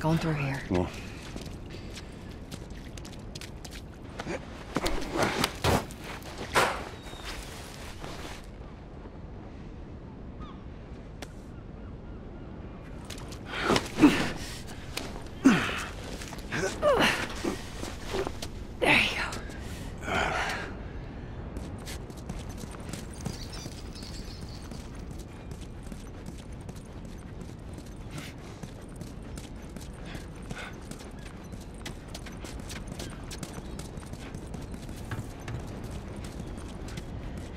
Going through here.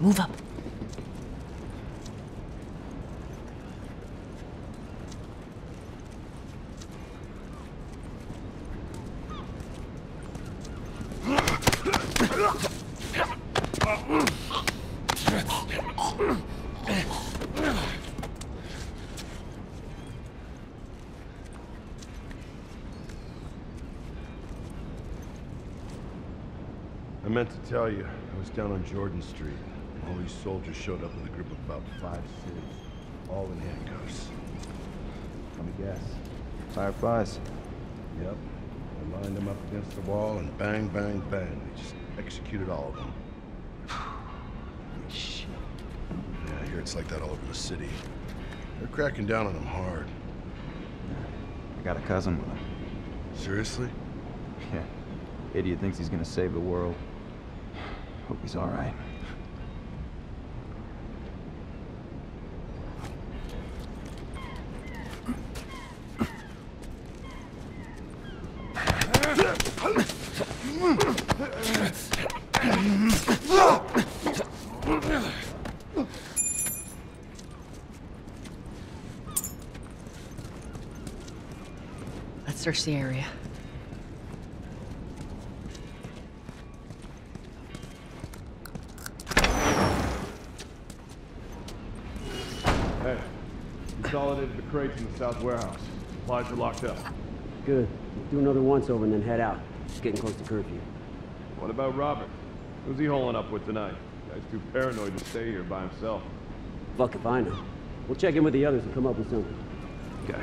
Move up. I meant to tell you, I was down on Jordan Street. All these soldiers showed up with a group of about five cities, all in handcuffs. Let me guess. Fireflies. Yep. I lined them up against the wall and bang, bang, bang. They just executed all of them. Shit. Yeah, I hear it's like that all over the city. They're cracking down on them hard. I got a cousin with him. Seriously? Yeah. Idiot thinks he's gonna save the world. Hope he's alright. Let's search the area. Hey, consolidated the crates in the south warehouse. Supplies are locked up. Good. Do another once over and then head out. It's getting close to curfew. What about Robert? Who's he holing up with tonight? Guy's too paranoid to stay here by himself. Fuck if I know. We'll check in with the others and come up with something. Okay.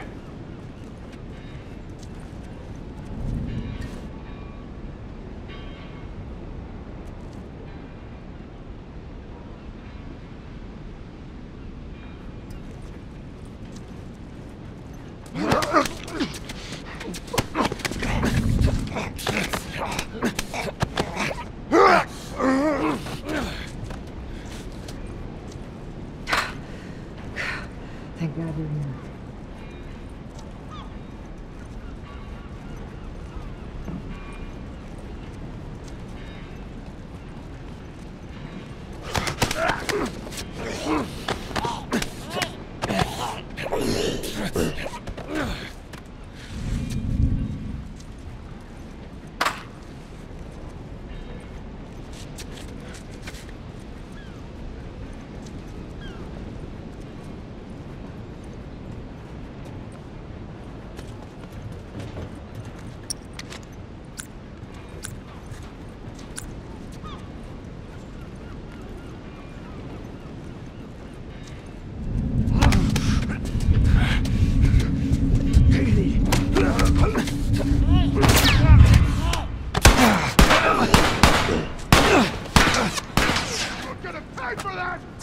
Thank God you're here.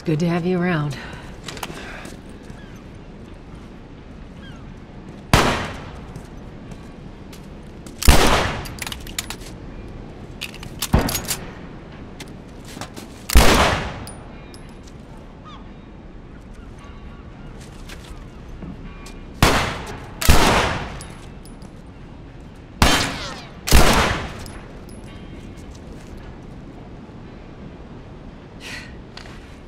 It's good to have you around.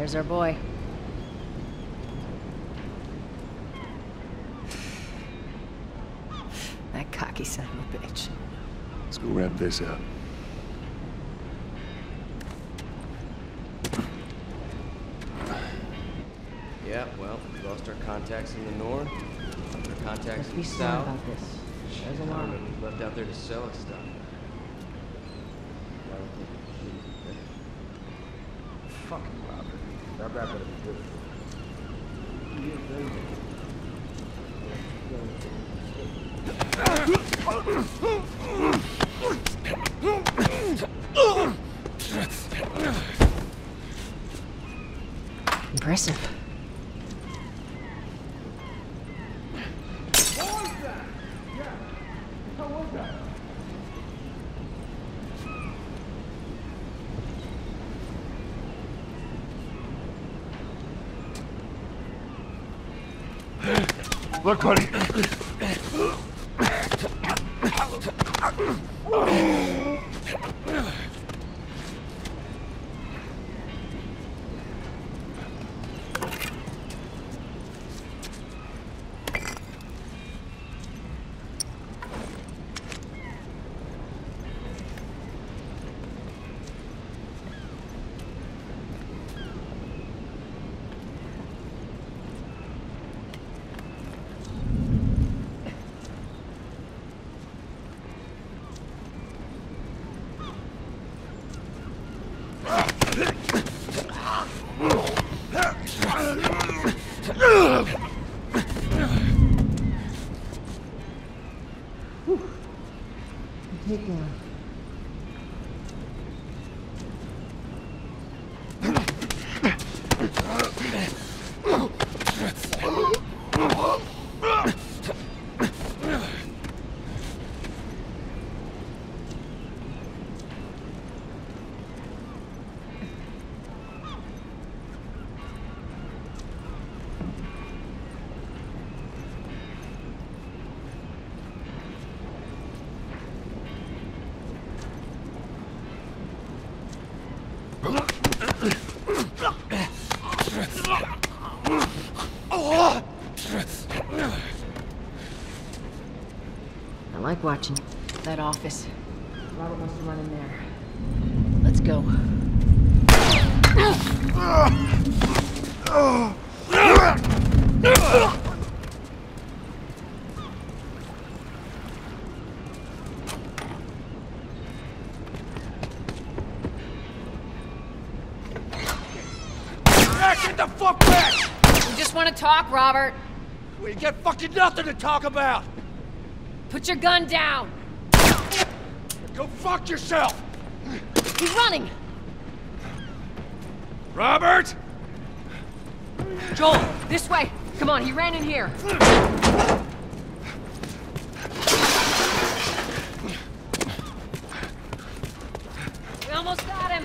There's our boy. That cocky son of a bitch. Let's go wrap this up. Yeah, well, we lost our contacts in the north, our contacts Let's in be the smart south. about this. There's a I lot. don't left out there to sell us stuff. Fucking Robert. That rap better be good. Impressive. Look, buddy. I like watching that office. Robert wants to run in there. Let's go. Get the fuck back! We just want to talk, Robert. We got fucking nothing to talk about! Put your gun down. Go fuck yourself! He's running. Robert! Joel, this way. Come on, he ran in here. We almost got him.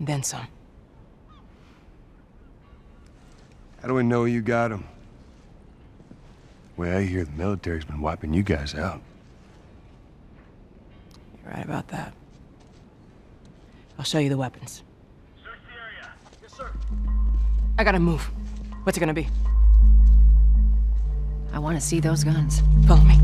then some. How do we know you got them? Well, I hear the military's been wiping you guys out. You're right about that. I'll show you the weapons. Search the area. Yes, sir. I gotta move. What's it gonna be? I want to see those guns. Follow me.